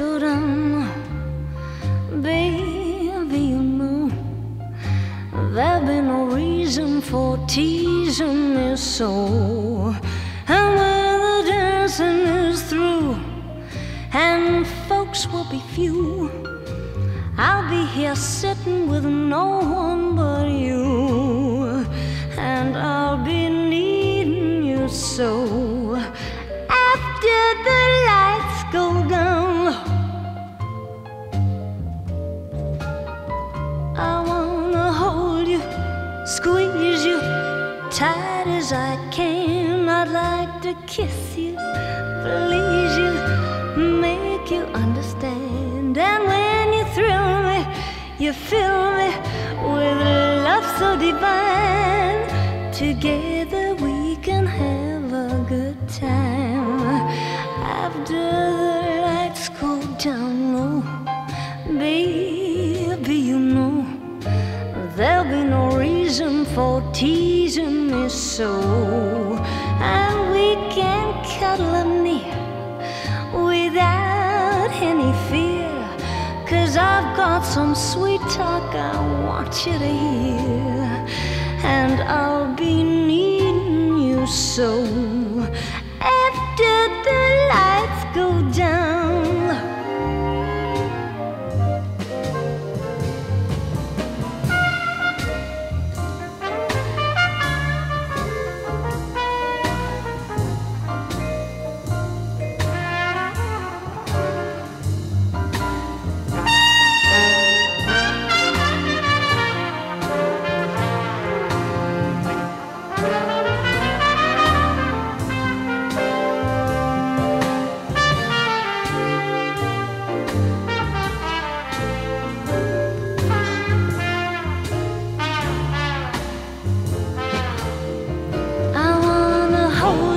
couldn't Baby, you know. There'd be no reason for teasing me so And when the dancing is through. And folks will be few. I'll be here sitting with no one but you. And I'll be needing you so. Tight as I can. I'd like to kiss you, please you, make you understand. And when you thrill me, you fill me with love so divine. Together we can have a good time. After the lights go oh, down low, baby, you know. There'll be no reason for teasing me so. And we can cuddle up near without any fear. Cause I've got some sweet talk I want you to hear. And I'll be needing you so.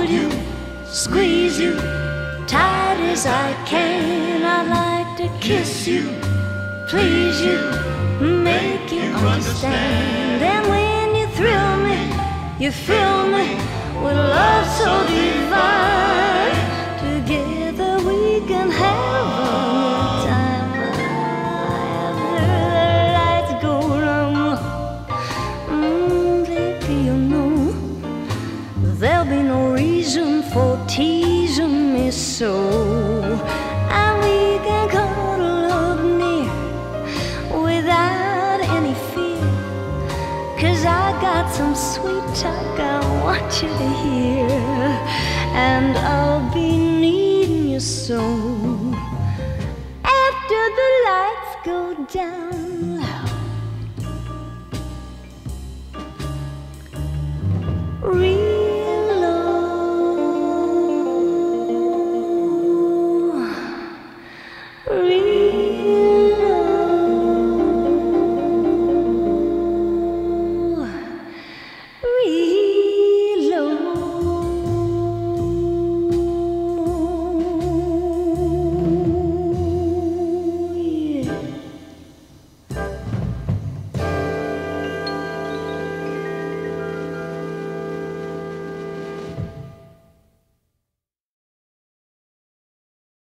Hold you, squeeze you tight as I can. I'd like to kiss you, please you, make you understand. And when you thrill me, you fill me with love so divine. So. And we can cuddle up near without any fear. Cause I got some sweet talk I want you to hear. And I'll be needing you so. After the lights go down